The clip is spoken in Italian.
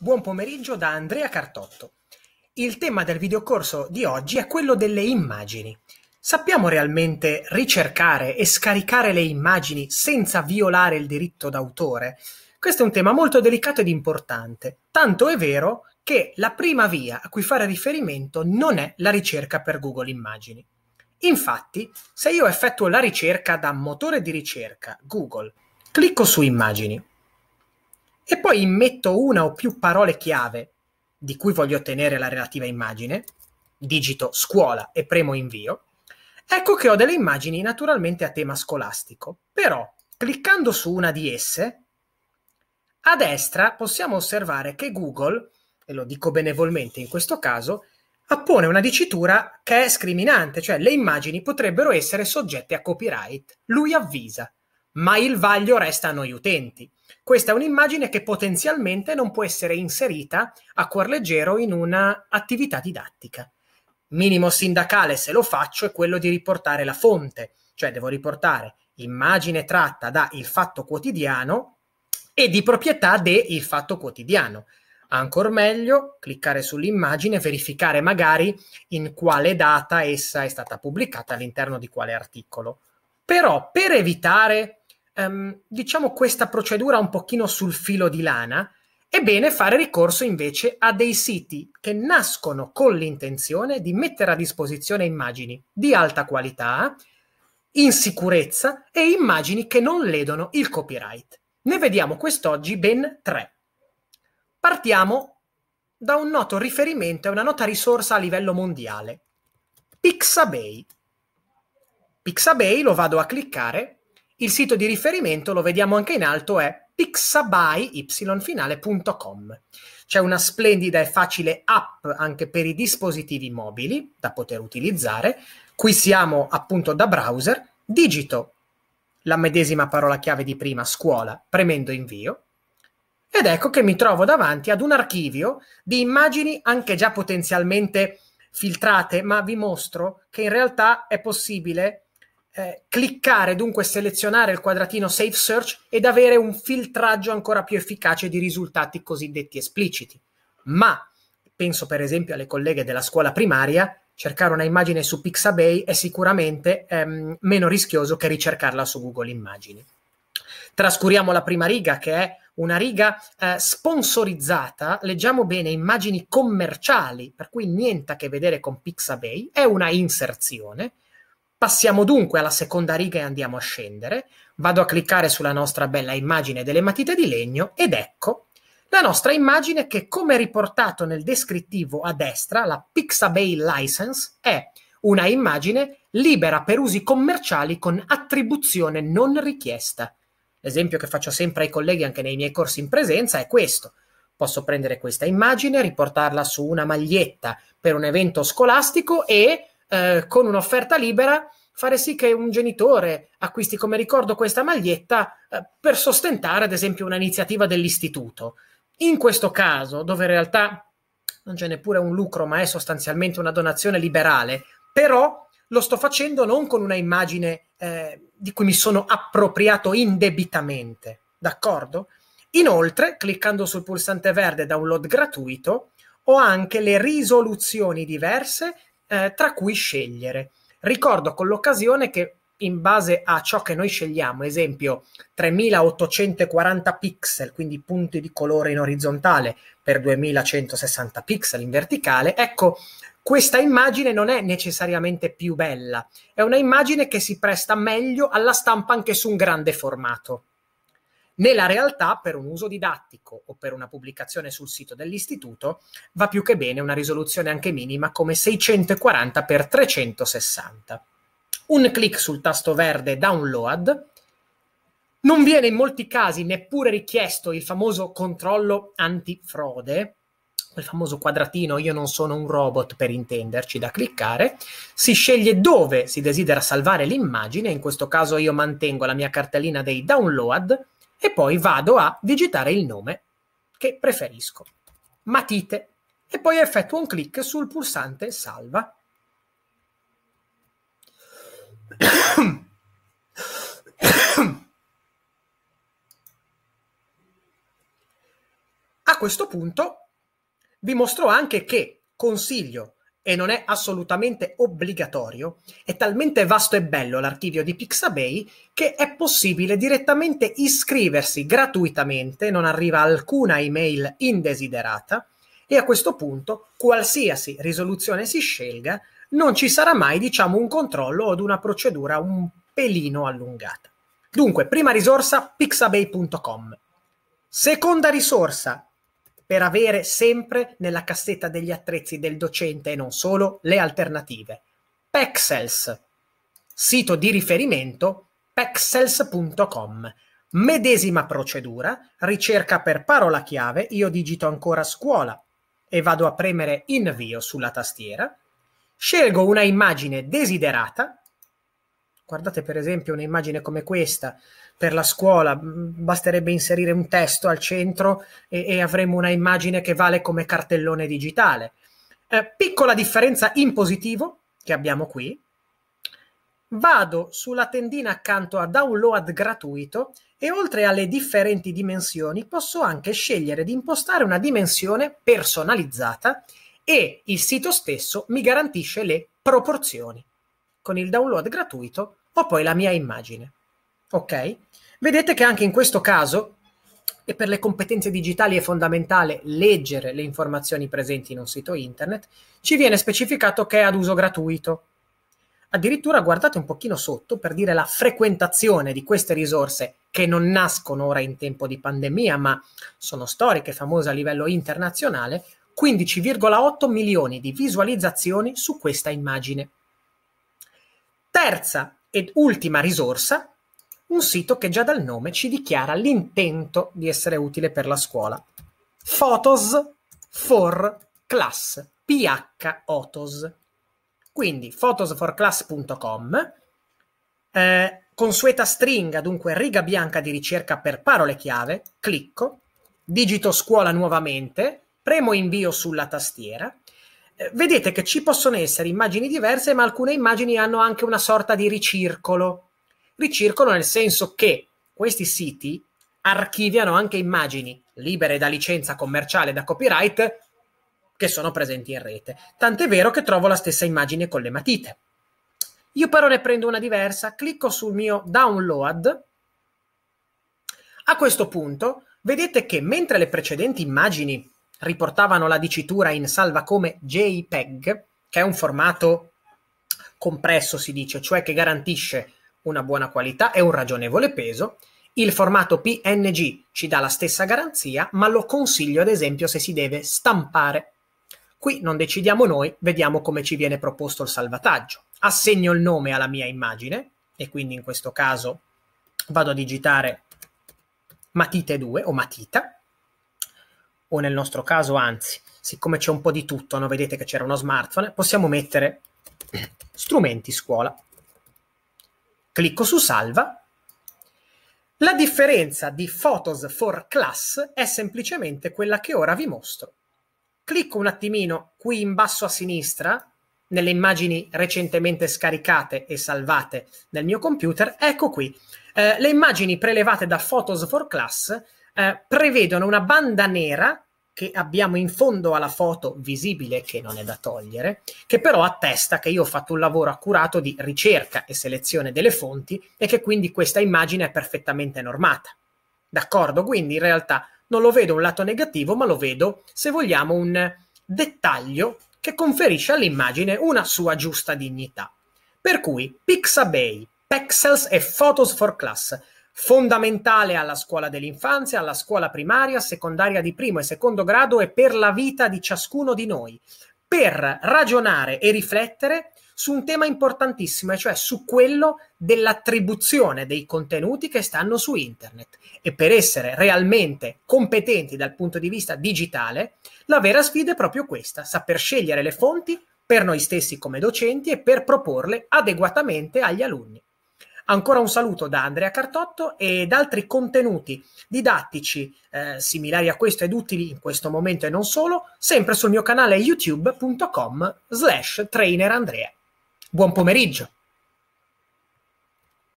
Buon pomeriggio da Andrea Cartotto. Il tema del videocorso di oggi è quello delle immagini. Sappiamo realmente ricercare e scaricare le immagini senza violare il diritto d'autore? Questo è un tema molto delicato ed importante, tanto è vero che la prima via a cui fare riferimento non è la ricerca per Google Immagini. Infatti, se io effettuo la ricerca da motore di ricerca Google, clicco su immagini e poi immetto una o più parole chiave di cui voglio ottenere la relativa immagine, digito scuola e premo invio, ecco che ho delle immagini naturalmente a tema scolastico. Però, cliccando su una di esse, a destra possiamo osservare che Google, e lo dico benevolmente in questo caso, appone una dicitura che è scriminante, cioè le immagini potrebbero essere soggette a copyright. Lui avvisa, ma il vaglio resta a noi utenti. Questa è un'immagine che potenzialmente non può essere inserita a cuor leggero in un'attività didattica. Minimo sindacale, se lo faccio, è quello di riportare la fonte, cioè devo riportare immagine tratta da Il Fatto Quotidiano e di proprietà de Il Fatto Quotidiano. Ancora meglio, cliccare sull'immagine verificare magari in quale data essa è stata pubblicata all'interno di quale articolo. Però per evitare um, diciamo questa procedura un pochino sul filo di lana, è bene fare ricorso invece a dei siti che nascono con l'intenzione di mettere a disposizione immagini di alta qualità, in sicurezza e immagini che non ledono il copyright. Ne vediamo quest'oggi ben tre. Partiamo da un noto riferimento e una nota risorsa a livello mondiale. Pixabay. Pixabay lo vado a cliccare il sito di riferimento, lo vediamo anche in alto, è pixabay.com. C'è una splendida e facile app anche per i dispositivi mobili da poter utilizzare. Qui siamo appunto da browser, digito la medesima parola chiave di prima, scuola, premendo invio, ed ecco che mi trovo davanti ad un archivio di immagini anche già potenzialmente filtrate, ma vi mostro che in realtà è possibile eh, cliccare, dunque selezionare il quadratino Safe Search ed avere un filtraggio ancora più efficace di risultati cosiddetti espliciti. Ma penso per esempio alle colleghe della scuola primaria, cercare una immagine su Pixabay è sicuramente ehm, meno rischioso che ricercarla su Google Immagini. Trascuriamo la prima riga che è una riga eh, sponsorizzata, leggiamo bene immagini commerciali, per cui niente a che vedere con Pixabay, è una inserzione Passiamo dunque alla seconda riga e andiamo a scendere. Vado a cliccare sulla nostra bella immagine delle matite di legno ed ecco la nostra immagine che, come riportato nel descrittivo a destra, la Pixabay License è una immagine libera per usi commerciali con attribuzione non richiesta. L'esempio che faccio sempre ai colleghi anche nei miei corsi in presenza è questo. Posso prendere questa immagine, riportarla su una maglietta per un evento scolastico e eh, con un'offerta libera fare sì che un genitore acquisti come ricordo questa maglietta eh, per sostentare ad esempio un'iniziativa dell'istituto. In questo caso, dove in realtà non c'è neppure un lucro, ma è sostanzialmente una donazione liberale, però lo sto facendo non con una immagine eh, di cui mi sono appropriato indebitamente, d'accordo? Inoltre, cliccando sul pulsante verde download gratuito, ho anche le risoluzioni diverse eh, tra cui scegliere. Ricordo con l'occasione che in base a ciò che noi scegliamo, esempio 3840 pixel, quindi punti di colore in orizzontale per 2160 pixel in verticale, ecco, questa immagine non è necessariamente più bella, è una immagine che si presta meglio alla stampa anche su un grande formato. Nella realtà, per un uso didattico o per una pubblicazione sul sito dell'istituto, va più che bene una risoluzione anche minima come 640 x 360. Un clic sul tasto verde Download. Non viene in molti casi neppure richiesto il famoso controllo antifrode, quel famoso quadratino io non sono un robot per intenderci da cliccare, si sceglie dove si desidera salvare l'immagine, in questo caso io mantengo la mia cartellina dei download e poi vado a digitare il nome che preferisco. Matite e poi effettuo un clic sul pulsante salva. A questo punto vi mostro anche che consiglio e non è assolutamente obbligatorio, è talmente vasto e bello l'archivio di Pixabay che è possibile direttamente iscriversi gratuitamente, non arriva alcuna email indesiderata e a questo punto qualsiasi risoluzione si scelga non ci sarà mai diciamo un controllo o una procedura un pelino allungata. Dunque, prima risorsa pixabay.com. Seconda risorsa per avere sempre nella cassetta degli attrezzi del docente e non solo le alternative. Pexels, sito di riferimento pexels.com. Medesima procedura, ricerca per parola chiave, io digito ancora scuola e vado a premere invio sulla tastiera, scelgo una immagine desiderata, guardate per esempio un'immagine come questa, per la scuola, basterebbe inserire un testo al centro e, e avremo una immagine che vale come cartellone digitale. Eh, piccola differenza in positivo che abbiamo qui. Vado sulla tendina accanto a download gratuito e oltre alle differenti dimensioni posso anche scegliere di impostare una dimensione personalizzata e il sito stesso mi garantisce le proporzioni. Con il download gratuito ho poi la mia immagine. Ok? Vedete che anche in questo caso, e per le competenze digitali è fondamentale leggere le informazioni presenti in un sito internet, ci viene specificato che è ad uso gratuito. Addirittura guardate un pochino sotto per dire la frequentazione di queste risorse che non nascono ora in tempo di pandemia, ma sono storiche, famose a livello internazionale, 15,8 milioni di visualizzazioni su questa immagine. Terza ed ultima risorsa, un sito che già dal nome ci dichiara l'intento di essere utile per la scuola. Photos for Class, PH Otos. Quindi photosforclass.com, eh, consueta stringa, dunque riga bianca di ricerca per parole chiave, clicco, digito scuola nuovamente, premo invio sulla tastiera vedete che ci possono essere immagini diverse, ma alcune immagini hanno anche una sorta di ricircolo. Ricircolo nel senso che questi siti archiviano anche immagini libere da licenza commerciale da copyright che sono presenti in rete. Tant'è vero che trovo la stessa immagine con le matite. Io però ne prendo una diversa, clicco sul mio download. A questo punto vedete che mentre le precedenti immagini riportavano la dicitura in salva come JPEG, che è un formato compresso, si dice, cioè che garantisce una buona qualità e un ragionevole peso. Il formato PNG ci dà la stessa garanzia, ma lo consiglio ad esempio se si deve stampare. Qui non decidiamo noi, vediamo come ci viene proposto il salvataggio. Assegno il nome alla mia immagine e quindi in questo caso vado a digitare matite 2 o matita o nel nostro caso, anzi, siccome c'è un po' di tutto, no? vedete che c'era uno smartphone, possiamo mettere strumenti scuola. Clicco su salva. La differenza di Photos for Class è semplicemente quella che ora vi mostro. Clicco un attimino qui in basso a sinistra, nelle immagini recentemente scaricate e salvate nel mio computer, ecco qui. Eh, le immagini prelevate da Photos for Class eh, prevedono una banda nera che abbiamo in fondo alla foto visibile, che non è da togliere, che però attesta che io ho fatto un lavoro accurato di ricerca e selezione delle fonti e che quindi questa immagine è perfettamente normata. D'accordo? Quindi in realtà non lo vedo un lato negativo, ma lo vedo, se vogliamo, un dettaglio che conferisce all'immagine una sua giusta dignità. Per cui Pixabay, Pexels e Photos for Class fondamentale alla scuola dell'infanzia, alla scuola primaria, secondaria di primo e secondo grado e per la vita di ciascuno di noi, per ragionare e riflettere su un tema importantissimo, e cioè su quello dell'attribuzione dei contenuti che stanno su internet. E per essere realmente competenti dal punto di vista digitale, la vera sfida è proprio questa, saper scegliere le fonti per noi stessi come docenti e per proporle adeguatamente agli alunni. Ancora un saluto da Andrea Cartotto ed altri contenuti didattici eh, similari a questo ed utili in questo momento e non solo, sempre sul mio canale youtube.com slash trainerandrea. Buon pomeriggio!